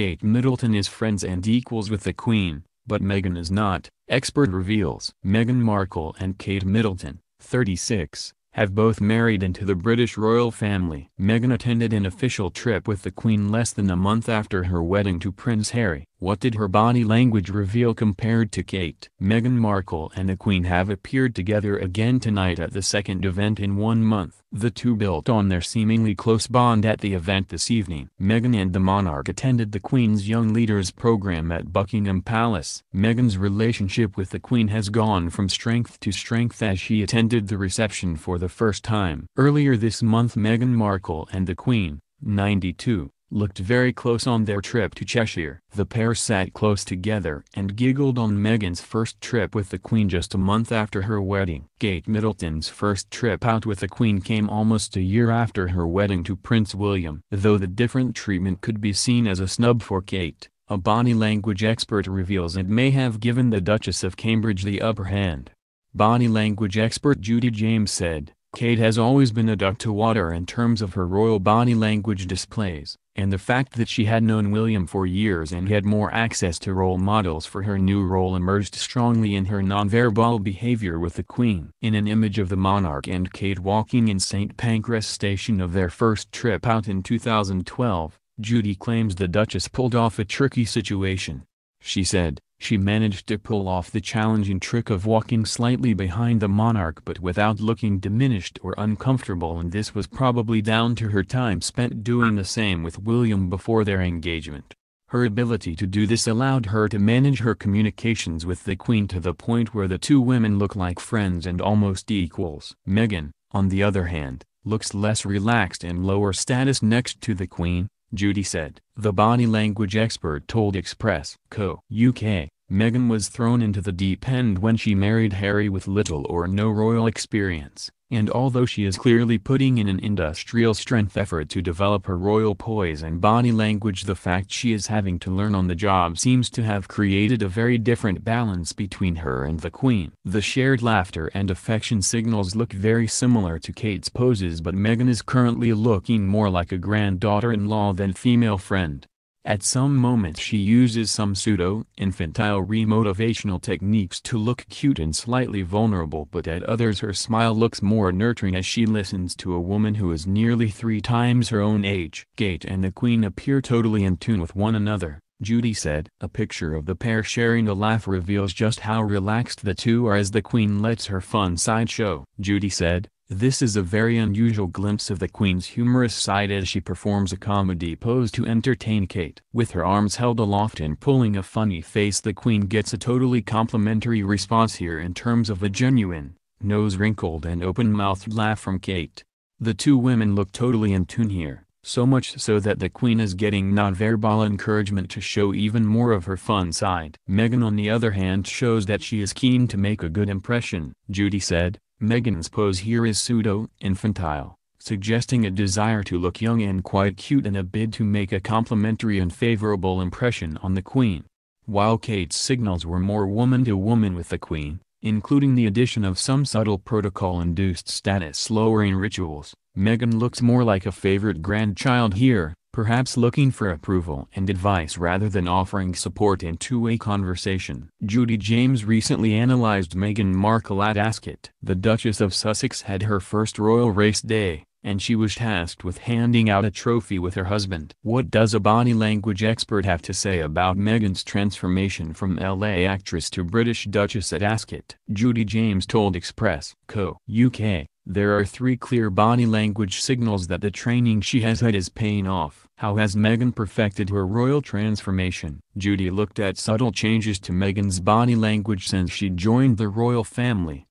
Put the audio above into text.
Kate Middleton is friends and equals with the Queen, but Meghan is not, expert reveals. Meghan Markle and Kate Middleton, 36, have both married into the British royal family. Meghan attended an official trip with the Queen less than a month after her wedding to Prince Harry. What did her body language reveal compared to Kate? Meghan Markle and the Queen have appeared together again tonight at the second event in one month. The two built on their seemingly close bond at the event this evening. Meghan and the monarch attended the Queen's Young Leaders program at Buckingham Palace. Meghan's relationship with the Queen has gone from strength to strength as she attended the reception for the first time. Earlier this month Meghan Markle and the Queen, 92, looked very close on their trip to Cheshire. The pair sat close together and giggled on Meghan's first trip with the Queen just a month after her wedding. Kate Middleton's first trip out with the Queen came almost a year after her wedding to Prince William. Though the different treatment could be seen as a snub for Kate, a body language expert reveals it may have given the Duchess of Cambridge the upper hand. Body language expert Judy James said, Kate has always been a duck to water in terms of her royal body language displays, and the fact that she had known William for years and had more access to role models for her new role emerged strongly in her nonverbal behavior with the Queen. In an image of the monarch and Kate walking in St. Pancras station of their first trip out in 2012, Judy claims the Duchess pulled off a tricky situation. She said, she managed to pull off the challenging trick of walking slightly behind the monarch but without looking diminished or uncomfortable and this was probably down to her time spent doing the same with William before their engagement. Her ability to do this allowed her to manage her communications with the Queen to the point where the two women look like friends and almost equals. Meghan, on the other hand, looks less relaxed and lower status next to the Queen, Judy said. The body language expert told Express Co. UK, Meghan was thrown into the deep end when she married Harry with little or no royal experience, and although she is clearly putting in an industrial strength effort to develop her royal poise and body language the fact she is having to learn on the job seems to have created a very different balance between her and the Queen. The shared laughter and affection signals look very similar to Kate's poses but Meghan is currently looking more like a granddaughter-in-law than female friend. At some moments she uses some pseudo-infantile remotivational techniques to look cute and slightly vulnerable but at others her smile looks more nurturing as she listens to a woman who is nearly three times her own age. Kate and the Queen appear totally in tune with one another, Judy said. A picture of the pair sharing a laugh reveals just how relaxed the two are as the Queen lets her fun side show. Judy said, this is a very unusual glimpse of the Queen's humorous side as she performs a comedy pose to entertain Kate. With her arms held aloft and pulling a funny face the Queen gets a totally complimentary response here in terms of a genuine, nose-wrinkled and open-mouthed laugh from Kate. The two women look totally in tune here, so much so that the Queen is getting nonverbal encouragement to show even more of her fun side. Meghan on the other hand shows that she is keen to make a good impression. Judy said, Meghan's pose here is pseudo-infantile, suggesting a desire to look young and quite cute in a bid to make a complimentary and favorable impression on the Queen. While Kate's signals were more woman-to-woman -woman with the Queen, including the addition of some subtle protocol-induced status-lowering rituals, Meghan looks more like a favorite grandchild here, perhaps looking for approval and advice rather than offering support in two-way conversation. Judy James recently analyzed Meghan Markle at Ascot. The Duchess of Sussex had her first royal race day, and she was tasked with handing out a trophy with her husband. What does a body language expert have to say about Meghan's transformation from LA actress to British Duchess at Ascot? Judy James told Express Co. UK, there are three clear body language signals that the training she has had is paying off. How has Meghan perfected her royal transformation? Judy looked at subtle changes to Meghan's body language since she joined the royal family.